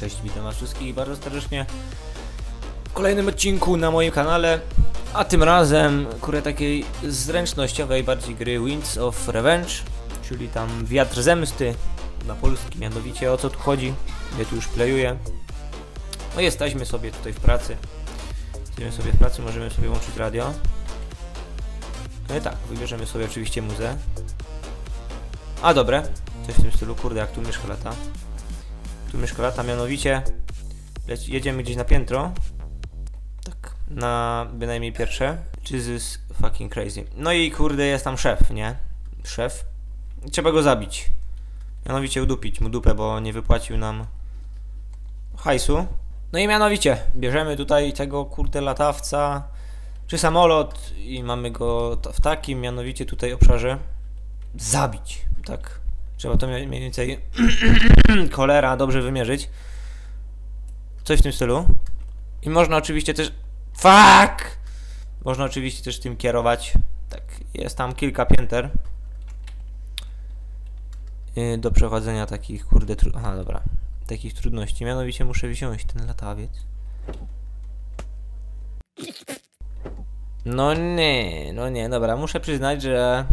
Cześć, witam was wszystkich bardzo serdecznie w kolejnym odcinku na moim kanale, a tym razem kurę takiej zręcznościowej bardziej gry Winds of Revenge, czyli tam wiatr zemsty na polski, mianowicie o co tu chodzi, ja tu już plejuję. No jesteśmy sobie tutaj w pracy, jesteśmy sobie w pracy, możemy sobie łączyć radio. No i tak, wybierzemy sobie oczywiście muzę. A dobre, coś w tym stylu, kurde jak tu myszka lata. Tu myszka lata, mianowicie jedziemy gdzieś na piętro. Tak, na bynajmniej pierwsze. Jesus fucking crazy. No i kurde jest tam szef, nie? Szef. Trzeba go zabić. Mianowicie udupić mu dupę, bo nie wypłacił nam hajsu. No i mianowicie, bierzemy tutaj tego kurde latawca, czy samolot i mamy go w takim mianowicie tutaj obszarze zabić. Tak, trzeba to mniej więcej cholera dobrze wymierzyć. Coś w tym stylu. I można oczywiście też... Fuck! Można oczywiście też tym kierować. Tak, jest tam kilka pięter. Yy, do przechodzenia takich, kurde, tru... Aha, dobra. Takich trudności. Mianowicie muszę wziąć ten latawiec. No nie, no nie, dobra, muszę przyznać, że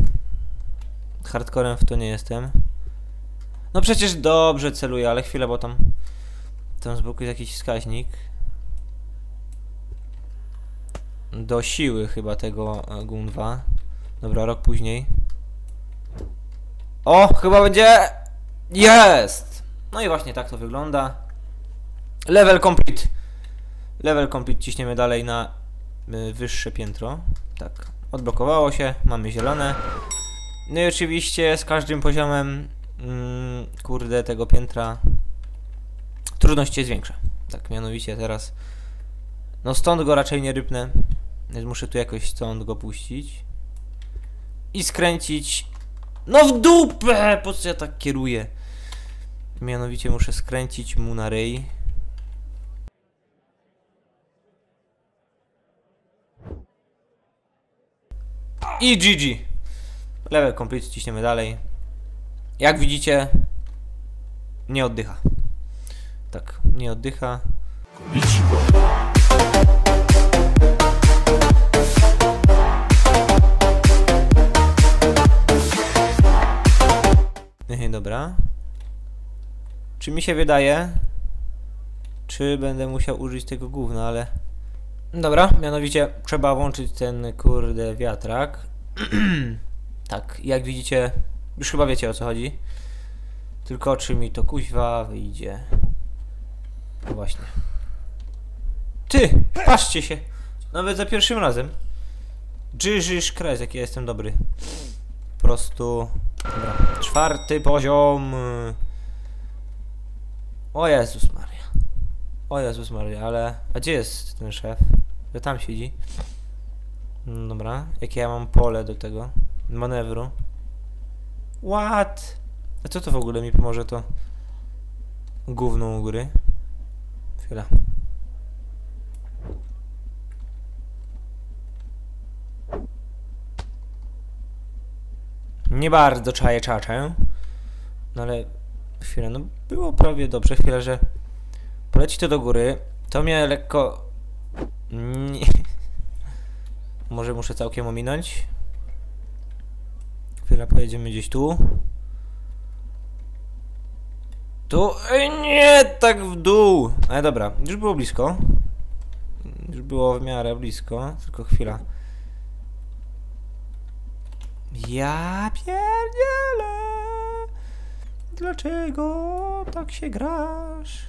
hardcorem w to nie jestem. No przecież dobrze celuję, ale chwilę, bo tam tam z boku jest jakiś wskaźnik. Do siły chyba tego e, Gun-2. Dobra, rok później. O, chyba będzie... Jest! No i właśnie tak to wygląda. Level complete. Level complete ciśniemy dalej na y, wyższe piętro. Tak, odblokowało się, mamy zielone. No i oczywiście z każdym poziomem mm, kurde tego piętra trudność jest większa. Tak, mianowicie teraz no stąd go raczej nie rypnę. Więc muszę tu jakoś stąd go puścić. I skręcić no w dupę! Po co ja tak kieruję? Mianowicie muszę skręcić mu na ryj. I GG. Level complete, ciśniemy dalej. Jak widzicie, nie oddycha. Tak, nie oddycha. Dobra. Czy mi się wydaje, czy będę musiał użyć tego gówna, ale... Dobra, mianowicie trzeba włączyć ten kurde wiatrak. tak, jak widzicie, już chyba wiecie o co chodzi. Tylko czy mi to kuźwa wyjdzie. No właśnie. Ty! Patrzcie się! Nawet za pierwszym razem. Dżyżysz kres, jaki ja jestem dobry. Po prostu... Dobra. Czwarty poziom. O Jezus Maria. O Jezus Maria, ale... A gdzie jest ten szef? Że tam siedzi. Dobra. Jakie ja mam pole do tego? Manewru. What? A co to w ogóle mi pomoże to? Gówno u góry. Chwila. Nie bardzo czaję czaczę. No ale chwilę, no było prawie dobrze. Chwilę, że poleci to do góry. To mnie lekko... Nie. Może muszę całkiem ominąć. Chwila, pojedziemy gdzieś tu. Tu... Ej, nie, tak w dół. Ale dobra, już było blisko. Już było w miarę blisko, tylko chwila. Ja pierdzielę. Dlaczego tak się grasz?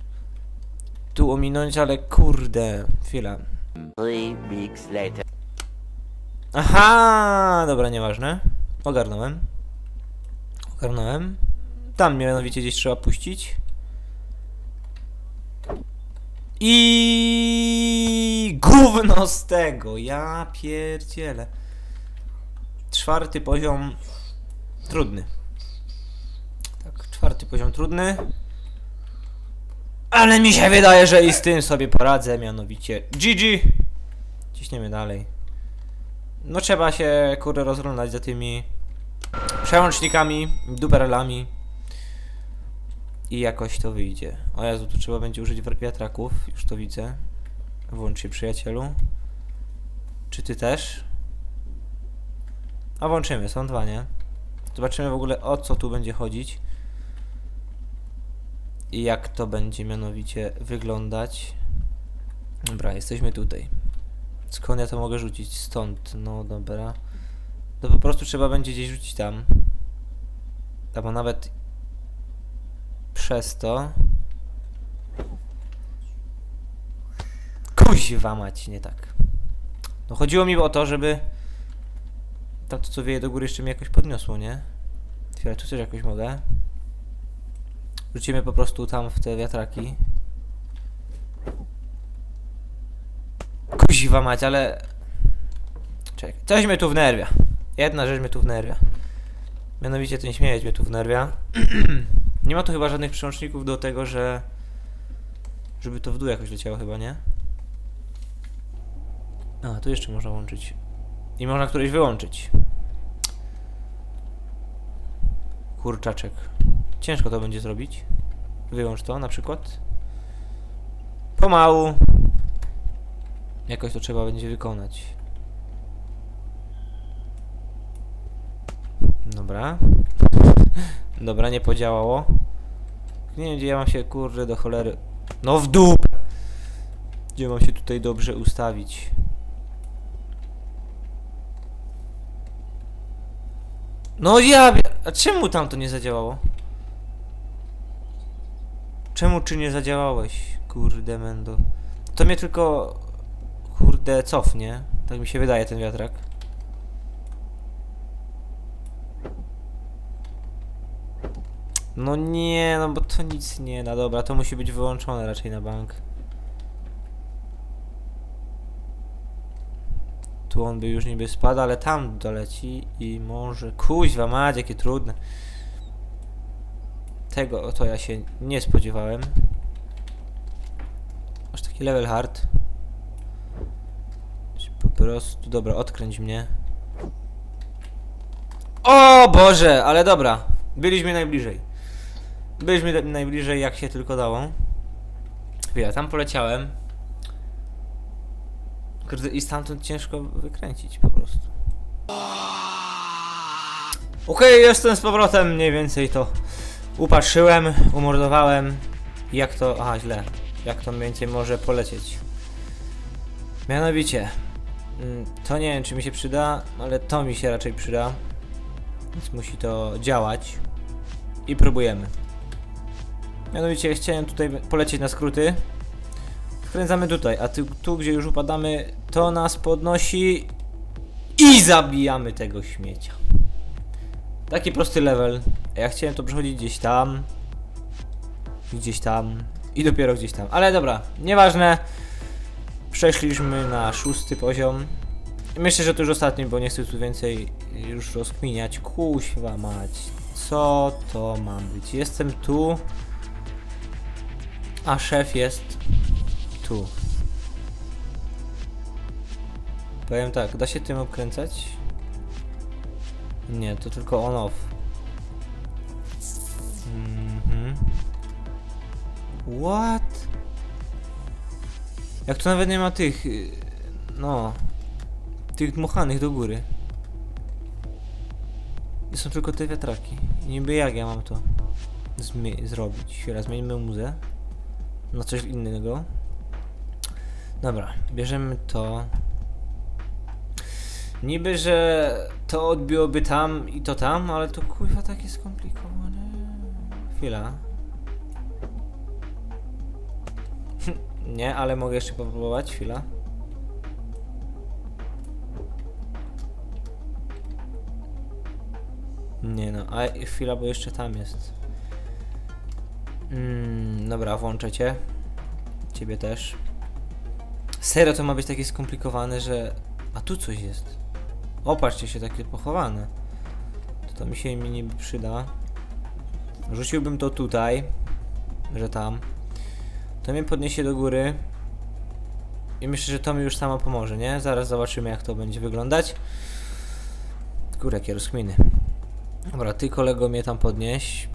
Tu ominąć, ale kurde. Chwila. Three weeks later. Aha, dobra, nieważne. Ogarnąłem. Ogarnąłem. Tam mianowicie gdzieś trzeba puścić. I gówno z tego. Ja pierdzielę. Czwarty poziom trudny. Tak, czwarty poziom trudny. Ale mi się wydaje, że i z tym sobie poradzę, mianowicie GG. Ciśniemy dalej. No trzeba się kurde rozglądać za tymi przełącznikami, duperelami. I jakoś to wyjdzie. O Jezu, tu trzeba będzie użyć wi- wiatraków, już to widzę. Włącz się przyjacielu. Czy ty też? A włączymy, są dwa, nie? Zobaczymy w ogóle o co tu będzie chodzić. I jak to będzie mianowicie wyglądać. Dobra, jesteśmy tutaj. Skąd ja to mogę rzucić? Stąd, no dobra. To po prostu trzeba będzie gdzieś rzucić tam. Albo nawet przez to. Kuźwa mać, nie tak. No chodziło mi o to, żeby tam to co wieje do góry jeszcze mnie jakoś podniosło, nie? Chwilę, tu też jakoś mogę. Rzucimy po prostu tam w te wiatraki. Kuźwa mać, ale... Czekaj, coś mnie tu wnerwia. Jedna rzecz mnie tu wnerwia. Mianowicie ten śmieć mnie tu wnerwia. nie ma tu chyba żadnych przełączników do tego, że... Żeby to w dół jakoś leciało chyba, nie? A, tu jeszcze można łączyć. I można któreś wyłączyć. Kurczaczek. Ciężko to będzie zrobić. Wyłącz to na przykład. Pomału. Jakoś to trzeba będzie wykonać. Dobra. Dobra, nie podziałało. Nie wiem, gdzie ja mam się, kurde, do cholery... No w dół! Gdzie mam się tutaj dobrze ustawić? No ja... A czemu tam to nie zadziałało? Czemu czy nie zadziałałeś? Kurde mendo. To mnie tylko... Kurde cofnie. Tak mi się wydaje ten wiatrak. No nie, no bo to nic nie da. Dobra, to musi być wyłączone raczej na bank. Tu on by już niby spadł, ale tam doleci i może... Kuźwa mać, jakie trudne. Tego to ja się nie spodziewałem. Aż taki level hard. Po prostu... Dobra, odkręć mnie. O Boże, ale dobra. Byliśmy najbliżej. Byliśmy na- najbliżej jak się tylko dało. Chwila, tam poleciałem. I stamtąd ciężko wykręcić po prostu. Okej, jestem z powrotem, mniej więcej to upatrzyłem, umordowałem. Jak to... Aha, źle. Jak to więcej może polecieć. Mianowicie, mm, to nie wiem czy mi się przyda, ale to mi się raczej przyda. Więc musi to działać. I próbujemy. Mianowicie chciałem tutaj polecieć na skróty. Skręcamy tutaj, a tu, tu gdzie już upadamy, to nas podnosi i zabijamy tego śmiecia. Taki prosty level. Ja chciałem to przechodzić gdzieś tam. Gdzieś tam. I dopiero gdzieś tam. Ale dobra, nieważne. Przeszliśmy na szósty poziom. Myślę, że to już ostatni, bo nie chcę tu więcej już rozkminiać. Kuźwa mać. Co to ma być? Jestem tu. A szef jest tu. Powiem tak, da się tym obkręcać? Nie, to tylko on off. Mhm. What? Jak tu nawet nie ma tych, y, no, tych dmuchanych do góry. I są tylko te wiatraki. Niby jak ja mam to zrobić? Chwila, zmienimy muzę na coś innego. Dobra, bierzemy to. Niby, że to odbiłoby tam i to tam, ale to kurwa takie skomplikowane. Chwila. Nie, ale mogę jeszcze popróbować. Chwila. Nie no, a chwila, bo jeszcze tam jest. Mm, dobra, włączę cię. Ciebie też. Serio to ma być takie skomplikowane, że... A tu coś jest. Opatrzcie się, takie pochowane. To, to mi się mi niby przyda. Rzuciłbym to tutaj, że tam. To mnie podniesie do góry. I myślę, że to mi już samo pomoże, nie? Zaraz zobaczymy, jak to będzie wyglądać. Kurde, jakie rozkminy. Dobra, ty kolego mnie tam podnieś.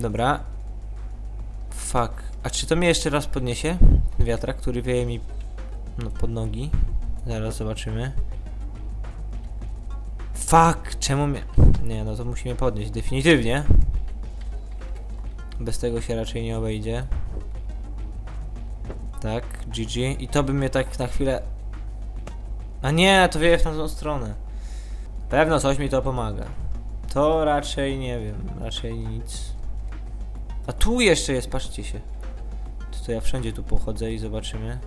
Dobra. Fuck. A czy to mnie jeszcze raz podniesie? Wiatrak, który wieje mi no, pod nogi. Zaraz zobaczymy. Fuck, czemu mnie... Nie, no to musi mnie podnieść, definitywnie. Bez tego się raczej nie obejdzie. Tak, GG. I to by mnie tak na chwilę... A nie, to wieje w tamtą stronę. Pewno coś mi to pomaga. To raczej nie wiem, raczej nic. A tu jeszcze jest, patrzcie się. To, to ja wszędzie tu pochodzę i zobaczymy.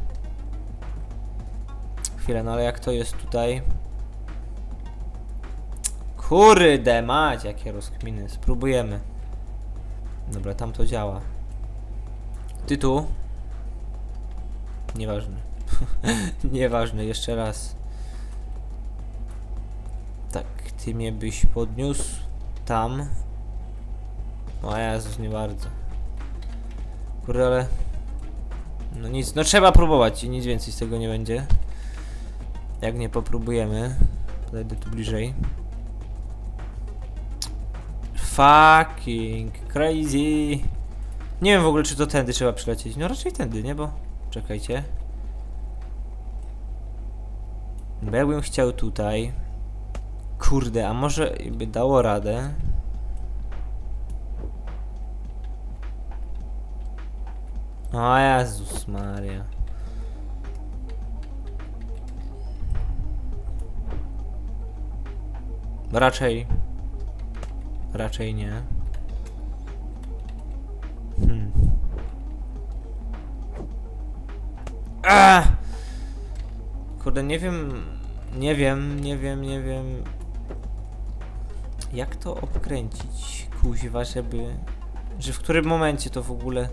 Chwilę, no ale jak to jest tutaj? Kurde mać, jakie rozkminy. Spróbujemy. Dobra, tam to działa. Ty tu? Nieważne. Nieważne, jeszcze raz. Tak, ty mnie byś podniósł tam. O Jezus, nie bardzo. Kurde, ale... No nic, no trzeba próbować i nic więcej z tego nie będzie. Jak nie popróbujemy. Podejdę tu bliżej. Fucking crazy. Nie wiem w ogóle, czy to tędy trzeba przylecieć. No raczej tędy, nie? Bo... Czekajcie. Bo jakbym chciał tutaj... Kurde, a może by dało radę? O Jezus Maria. Raczej. Raczej nie. Hmm. Kurde, nie wiem. Nie wiem, nie wiem, nie wiem. Jak to obkręcić, kuźwa, żeby... Że w którym momencie to w ogóle...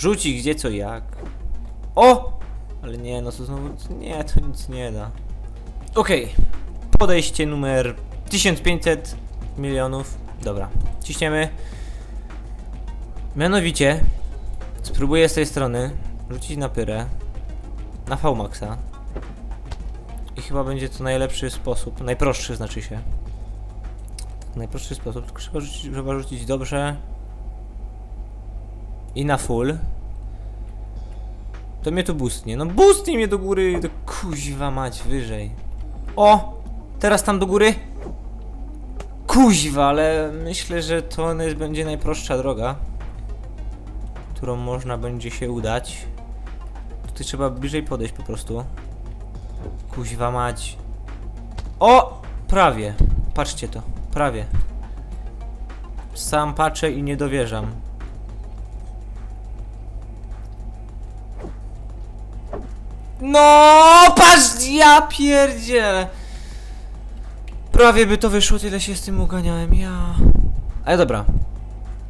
Rzuci gdzie co jak. O! Ale nie, no to znowu... Nie, to nic nie da. Okej. Podejście numer 1500 milionów. Dobra. Ciśniemy. Mianowicie... Spróbuję z tej strony rzucić na pyrę. Na V-Maxa. I chyba będzie to najlepszy sposób. Najprostszy znaczy się. Najprostszy sposób. Tylko trzeba rzucić, trzeba rzucić dobrze. I na full. To mnie tu boostnie. No boostnie mnie do góry. Do kuźwa mać wyżej. O! Teraz tam do góry. Kuźwa, ale myślę, że to będzie najprostsza droga. Którą można będzie się udać. Tutaj trzeba bliżej podejść po prostu. Kuźwa mać. O! Prawie. Patrzcie to. Prawie. Sam patrzę i nie dowierzam. No, patrz, ja pierdzielę. Prawie by to wyszło, tyle się z tym uganiałem, ja. Ale dobra.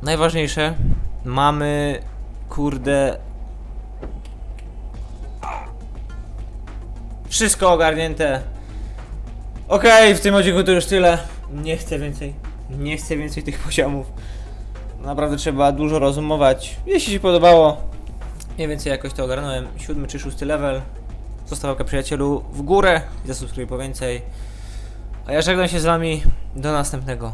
Najważniejsze. Mamy, kurde... Wszystko ogarnięte. Okej, w tym odcinku to już tyle. Nie chcę więcej. Nie chcę więcej tych poziomów. Naprawdę trzeba dużo rozumować. Jeśli się podobało, mniej więcej jakoś to ogarnąłem. Siódmy czy szósty level. Zostaw łapkę przyjacielu w górę i zasubskrybuj po więcej. A ja żegnam się z wami. Do następnego.